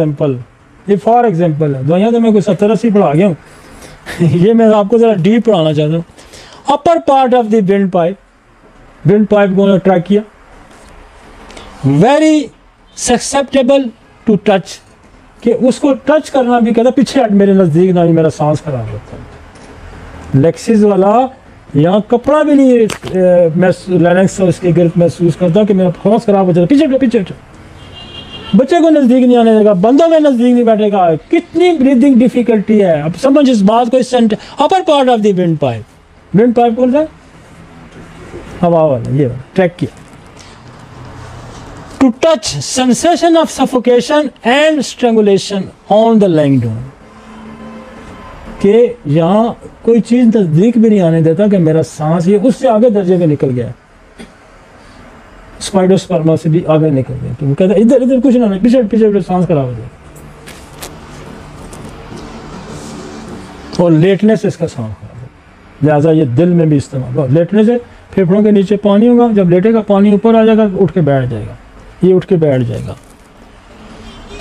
Example ये for example है दवाइयाँ तो मैं कोई सत्तर अस्सी पढ़ा गया हूँ। ये मैं आपको ज़रा डीप पढ़ाना चाहता हूँ। Upper part of the pipe wind pipe को ट्रैक किया। वेरी ससेप्टेबल टू टच कि उसको टच करना भी कहता पीछे हट मेरे नज़दीक ना ही मेरा सांस खराब होता है। लेक्सिस वाला, यहाँ कपड़ा भी नहीं मैं लेनेक्स उसके गिरद महसूस करता कि मेरा सांस खराब हो जाता पीछे हटो पीछे हटो। बच्चे को नज़दीक नहीं आने देगा, बंदों में नज़दीक नहीं बैठेगा। कितनी ब्रीदिंग डिफिकल्टी है। अब समझ, इस बात को upper part of the wind pipe wind pipe कौन सा? हवा वाला, ये ट्रैक किया। To touch sensation of suffocation and strangulation on the lung कि यहाँ कोई चीज़ नज़दीक भी नहीं आने देता कि मेरा सांस ये उससे आगे दर्जे में निकल गया। स्पाइडोस्पर्मा से भी आगे निकल गए। तो वो कहता है, इधर इधर कुछ ना नहीं पीछे पीछे, सांस खराब हो जाए और लेटने से इसका सांस खराब हो लिहाजा ये दिल में भी इस्तेमाल हो लेटने से फेफड़ों के नीचे पानी होगा। जब लेटेगा, पानी ऊपर आ जाएगा, उठ के बैठ जाएगा। ये उठ के बैठ जाएगा।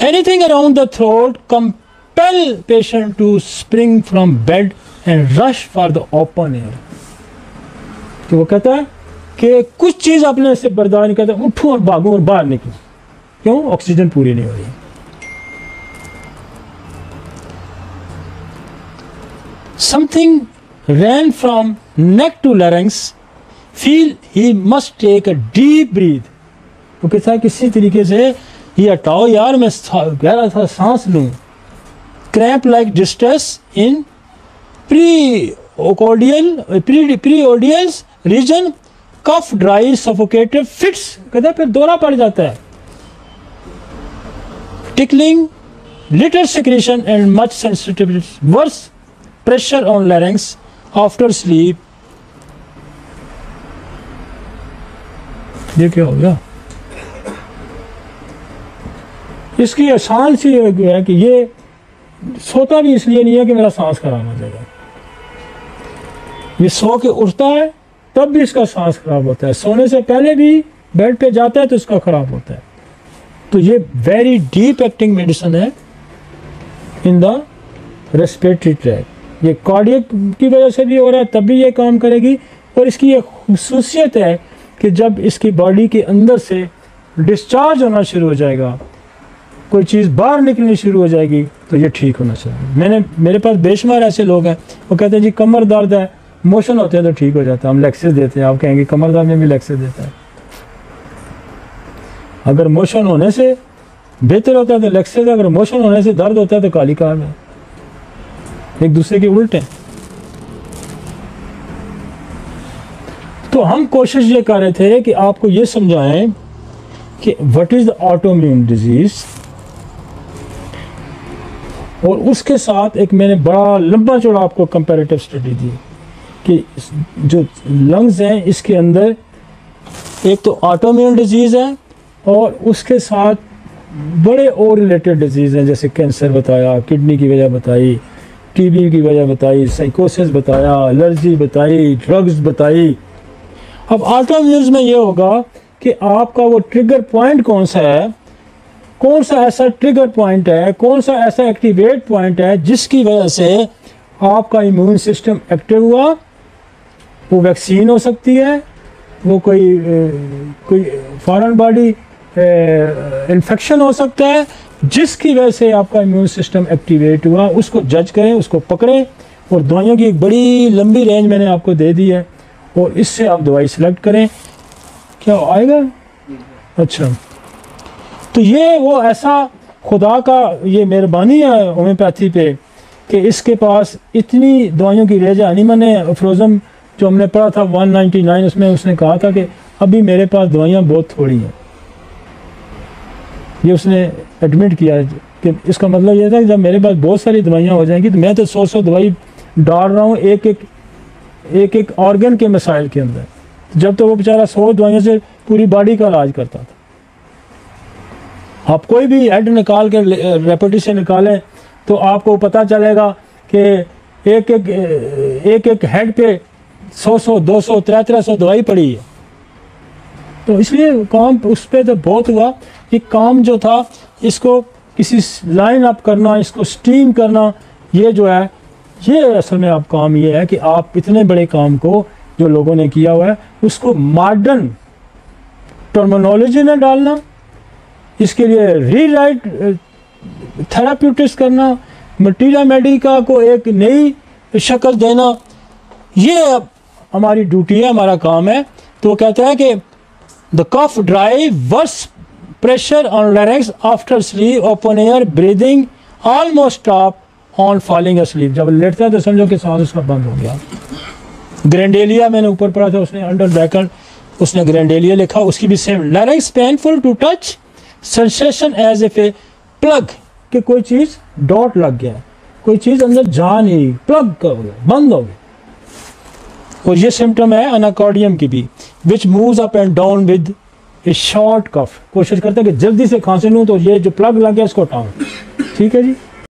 Anything around the throat compel patient to spring from bed and rush for the open air तो वो कहता है कि कुछ चीज़ अपने से बर्दाश्त नहीं करता, उठूं और भागूं और बाहर निकलूं। क्यों? ऑक्सीजन पूरी नहीं हो रही। Something ran from neck to larynx feel he must take a deep breath वो कहता है किसी तरीके से ये हटाओ यार, मैं गहरा सा सांस लूँ। Cramp like distress in precordial pre precordial region cough, dry suffocative fits कहते हैं, फिर दौरा पड़ जाता है। Tickling little secretion and much sensitivity worse pressure on larynx after sleep ये क्या हो गया? इसकी आसान सी है कि ये सोता भी इसलिए नहीं है कि मेरा सांस खराब हो जाएगा ये सो के उठता है तब भी इसका सांस खराब होता है। सोने से पहले भी बेड पे जाता है तो इसका खराब होता है। तो ये वेरी डीप एक्टिंग मेडिसिन है इन द रेस्पिरेटरी ट्रैक ये कार्डियक की वजह से भी हो रहा है, तब भी ये काम करेगी। और इसकी ये खसूसियत है कि जब इसकी बॉडी के अंदर से डिस्चार्ज होना शुरू हो जाएगा, कोई चीज़ बाहर निकलनी शुरू हो जाएगी तो ये ठीक होना चाहिए। मैंने, मेरे पास बेशुमार ऐसे लोग हैं, वो कहते हैं, जी, कमर दर्द है मोशन होते हैं तो ठीक हो जाता है। हम लेक्सेस देते हैं, आप कहेंगे कमर दर्द में भी लेक्सेस देता है। अगर मोशन होने से बेहतर होता है तो लेक्सेस अगर मोशन होने से दर्द होता है तो काली कार है। एक दूसरे के उल्टे। तो हम कोशिश ये कर रहे थे कि आपको ये समझाएँ कि what is the autoimmune disease और उसके साथ एक मैंने बड़ा लंबा चौड़ा आपको कंपैरेटिव स्टडी दी। कि जो लंग्स हैं, इसके अंदर एक तो ऑटोम्यून डिज़ीज़ है और उसके साथ बड़े और रिलेटेड डिज़ीज़ हैं, जैसे कैंसर बताया किडनी की वजह बताई टीबी की वजह बताई साइकोसिस बताया एलर्जी बताई ड्रग्स बताई। अब ऑटोम्यून में ये होगा कि आपका वो ट्रिगर पॉइंट कौन सा है, कौन सा ऐसा ट्रिगर पॉइंट है, कौन सा ऐसा एक्टिवेट पॉइंट है, जिसकी वजह से आपका इम्यून सिस्टम एक्टिव हुआ वो वैक्सीन हो सकती है, वो कोई कोई फॉरेन बॉडी इन्फेक्शन हो सकता है, जिसकी वजह से आपका इम्यून सिस्टम एक्टिवेट हुआ, उसको जज करें, उसको पकड़ें, और दवाइयों की एक बड़ी लंबी रेंज मैंने आपको दे दी है, और इससे आप दवाई सेलेक्ट करें। क्या आएगा? अच्छा। तो ये वो ऐसा खुदा का ये मेहरबानी है होम्योपैथी पे, कि इसके पास इतनी दवाइयों की रेंज है फ्रोज़म जो हमने पढ़ा था 199 उसमें उसने कहा था कि अभी मेरे पास दवाइयाँ बहुत थोड़ी हैं। ये उसने एडमिट किया कि इसका मतलब ये था कि जब मेरे पास बहुत सारी दवाइयाँ हो जाएँगी तो मैं तो सौ सौ दवाई डाल रहा हूँ एक एक एक एक ऑर्गन के मसाइल के अंदर। जब तो वो बेचारा सौ दवाइयों से पूरी बॉडी का इलाज करता था। आप कोई भी हेड निकाल के रेपिटेशन निकालें तो आपको पता चलेगा कि एक एक एक एक हेड पे सौ सौ, दो सौ त्रै त्रै सौ दवाई पड़ी है। तो इसलिए काम उस पर तो बहुत हुआ कि काम जो था, इसको किसी लाइन अप करना, इसको स्टीम करना, ये जो है, ये असल में आप काम ये है कि आप इतने बड़े काम को जो लोगों ने किया हुआ है, उसको मॉडर्न टर्मिनोलॉजी में डालना, इसके लिए रीराइट थेराप्यूटिक्स करना मटीरिया मेडिका को एक नई शक्ल देना, ये हमारी ड्यूटी है, हमारा काम है। तो वो कहता है कि the cough drive worse pressure on larynx after sleep open air breathing almost stop on falling asleep जब लेटते हैं तो समझो कि सांस उसका बंद हो गया। ग्रेंडेलिया मैंने ऊपर पढ़ा था, उसने अंडर ब्रैकेट उसने ग्रेंडेलिया लिखा, उसकी भी same larynx painful to touch sensation as a plug कि कोई चीज़ डॉट लग गया। कोई चीज़ अंदर जा नहीं प्लग गया, बंद हो गया। और ये सिम्टम है अनाकॉर्डियम की भी which move up and down with a short cough कोशिश करते हैं कि जल्दी से खांसी लूँ तो ये जो प्लग लग गया इसको हटाऊँ। ठीक है जी?